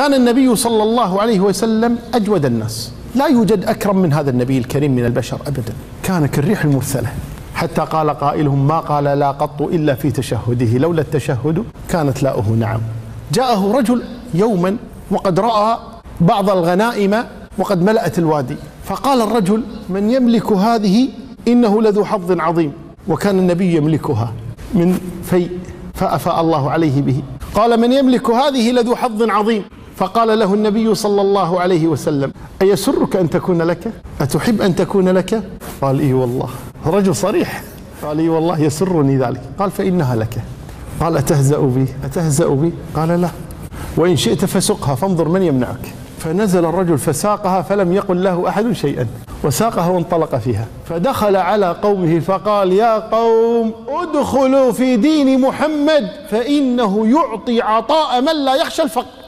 كان النبي صلى الله عليه وسلم أجود الناس. لا يوجد أكرم من هذا النبي الكريم من البشر أبدا. كان كالريح المرسلة. حتى قال قائلهم ما قال لا قط إلا في تشهده. لولا التشهد كانت لاؤه نعم. جاءه رجل يوما وقد رأى بعض الغنائم وقد ملأت الوادي. فقال الرجل من يملك هذه إنه لذو حظ عظيم. وكان النبي يملكها من فيء فأفاء الله عليه به. قال من يملك هذه لذو حظ عظيم. فقال له النبي صلى الله عليه وسلم أيسرك أن تكون لك؟ أتحب أن تكون لك؟ قال إي والله. رجل صريح. قال إي والله يسرني ذلك. قال فإنها لك. قال أتهزأ بي؟ أتهزأ بي؟ قال لا. وإن شئت فسقها فانظر من يمنعك. فنزل الرجل فساقها فلم يقل له أحد شيئا. وساقها وانطلق فيها. فدخل على قومه فقال يا قوم ادخلوا في دين محمد فإنه يعطي عطاء من لا يخشى الفقر.